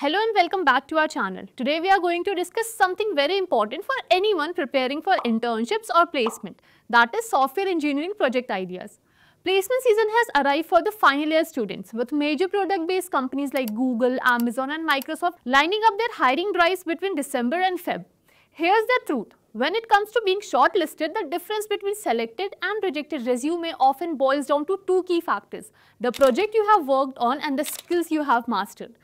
Hello and welcome back to our channel. Today we are going to discuss something very important for anyone preparing for internships or placement that is software engineering project ideas. Placement season has arrived for the final year students with major product based companies like Google, Amazon and Microsoft lining up their hiring drives between December and Feb. Here's the truth. When it comes to being shortlisted, the difference between selected and rejected resume often boils down to two key factors, the project you have worked on and the skills you have mastered.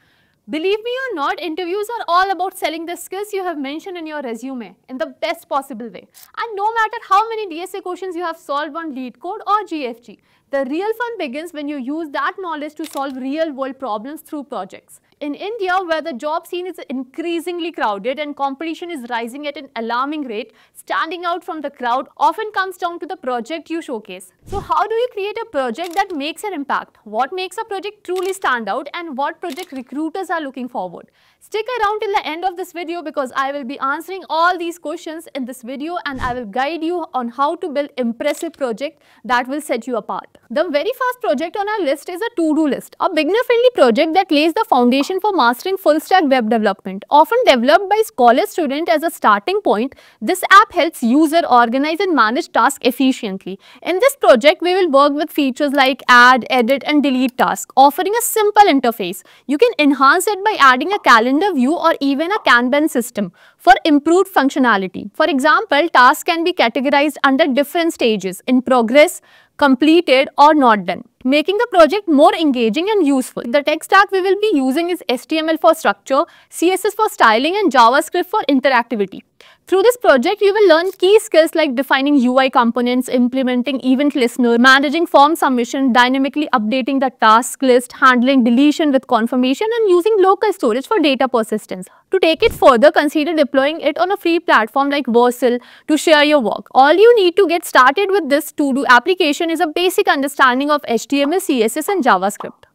Believe me or not, interviews are all about selling the skills you have mentioned in your resume in the best possible way. And no matter how many DSA questions you have solved on LeetCode or GFG, the real fun begins when you use that knowledge to solve real world problems through projects. In India, where the job scene is increasingly crowded and competition is rising at an alarming rate, standing out from the crowd often comes down to the project you showcase. So how do you create a project that makes an impact? What makes a project truly stand out and what project recruiters are looking forward? Stick around till the end of this video because I will be answering all these questions in this video and I will guide you on how to build impressive project that will set you apart. The very first project on our list is a to-do list, a beginner-friendly project that lays the foundation for mastering full-stack web development. Often developed by college student as a starting point, this app helps user organize and manage tasks efficiently. In this project, we will work with features like add, edit and delete tasks, offering a simple interface. You can enhance it by adding a calendar view or even a Kanban system for improved functionality. For example, tasks can be categorized under different stages in progress, completed or not done, making the project more engaging and useful. The tech stack we will be using is HTML for structure, CSS for styling and JavaScript for interactivity. Through this project, you will learn key skills like defining UI components, implementing event listener, managing form submission, dynamically updating the task list, handling deletion with confirmation and using local storage for data persistence. To take it further, consider deploying it on a free platform like Vercel to share your work. All you need to get started with this to-do application is a basic understanding of HTML, CSS and JavaScript.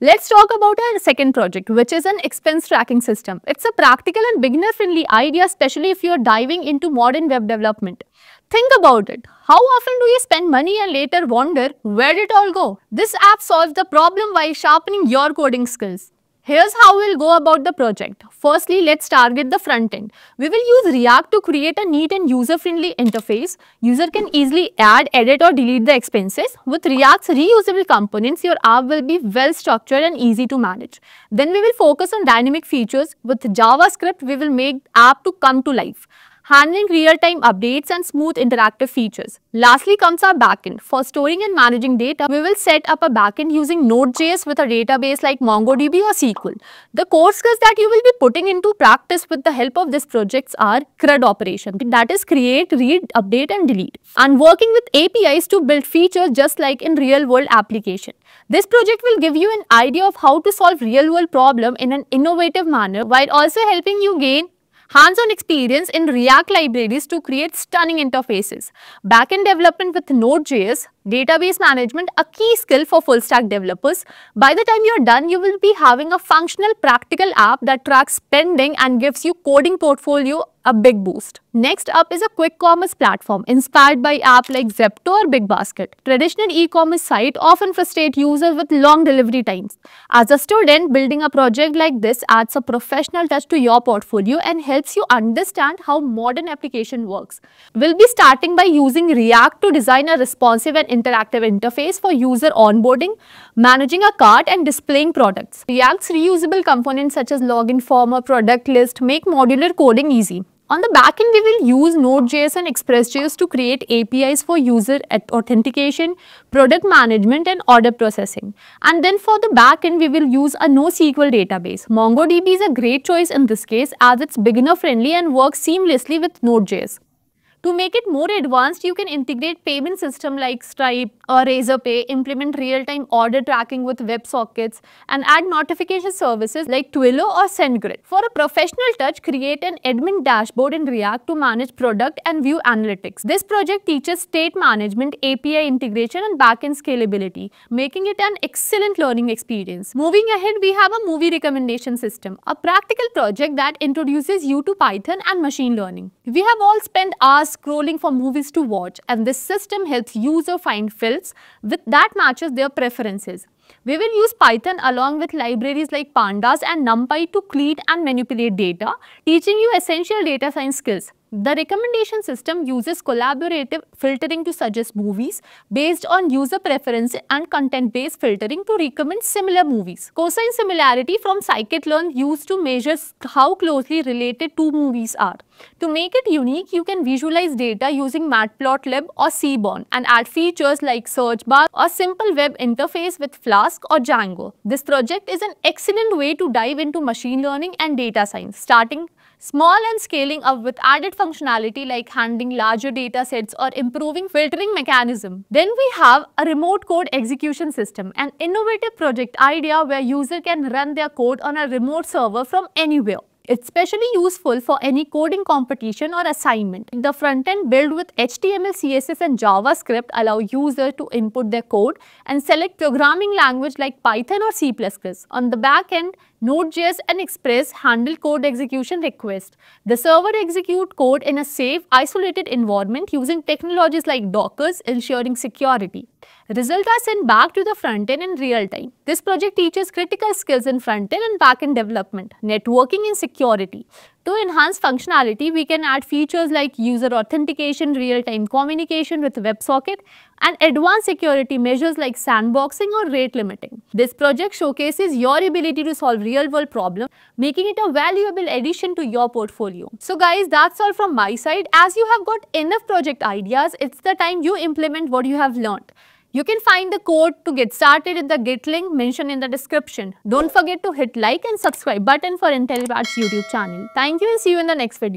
Let's talk about our second project, which is an expense tracking system. It's a practical and beginner-friendly idea, especially if you're diving into modern web development. Think about it. How often do you spend money and later wonder where did it all go? This app solves the problem while sharpening your coding skills. Here's how we'll go about the project. Firstly, let's target the front end. We will use React to create a neat and user-friendly interface. User can easily add, edit or delete the expenses. With React's reusable components, your app will be well structured and easy to manage. Then we will focus on dynamic features. With JavaScript, we will make app to come to life handling real-time updates and smooth interactive features. Lastly comes our backend. For storing and managing data, we will set up a backend using Node.js with a database like MongoDB or SQL. The core skills that you will be putting into practice with the help of this projects are CRUD operation, that is create, read, update and delete, and working with APIs to build features just like in real-world application. This project will give you an idea of how to solve real-world problem in an innovative manner while also helping you gain hands-on experience in React libraries to create stunning interfaces. Backend development with Node.js, database management, a key skill for full stack developers. By the time you're done, you will be having a functional practical app that tracks spending and gives you coding portfolio a big boost. Next up is a quick commerce platform inspired by apps like Zepto or BigBasket. Traditional e-commerce site often frustrate users with long delivery times. As a student, building a project like this adds a professional touch to your portfolio and helps you understand how modern application works. We'll be starting by using React to design a responsive and interactive interface for user onboarding, managing a cart and displaying products. React's reusable components such as login form or product list make modular coding easy. On the backend, we will use Node.js and Express.js to create APIs for user authentication, product management and order processing. And then for the backend, we will use a NoSQL database. MongoDB is a great choice in this case as it's beginner friendly and works seamlessly with Node.js. To make it more advanced, you can integrate payment system like Stripe or Razorpay, implement real-time order tracking with WebSockets, and add notification services like Twilio or SendGrid. For a professional touch, create an admin dashboard in React to manage product and view analytics. This project teaches state management, API integration, and backend scalability, making it an excellent learning experience. Moving ahead, we have a movie recommendation system, a practical project that introduces you to Python and machine learning. We have all spent hours scrolling for movies to watch and this system helps user find films with that matches their preferences. We will use Python along with libraries like pandas and numpy to clean and manipulate data, teaching you essential data science skills. The recommendation system uses collaborative filtering to suggest movies based on user preference and content-based filtering to recommend similar movies. Cosine similarity from scikit-learn used to measure how closely related two movies are. To make it unique, you can visualize data using matplotlib or Seaborn and add features like search bar or simple web interface with Flask or Django. This project is an excellent way to dive into machine learning and data science, starting small and scaling up with added functionality like handling larger data sets or improving filtering mechanism. Then we have a remote code execution system, an innovative project idea where user can run their code on a remote server from anywhere. It's especially useful for any coding competition or assignment. The front end built with HTML, CSS and JavaScript allow user to input their code and select programming language like Python or C++. On the back end, Node.js and Express handle code execution requests. The server execute code in a safe, isolated environment using technologies like Dockers, ensuring security. Results are sent back to the front end in real time. This project teaches critical skills in front end and back end development, networking and security. To enhance functionality, we can add features like user authentication, real-time communication with WebSocket and advanced security measures like sandboxing or rate limiting. This project showcases your ability to solve real-world problems, making it a valuable addition to your portfolio. So guys, that's all from my side. As you have got enough project ideas, it's the time you implement what you have learned. You can find the code to get started in the Git link mentioned in the description. Don't forget to hit like and subscribe button for Intellipaat's YouTube channel. Thank you and see you in the next video.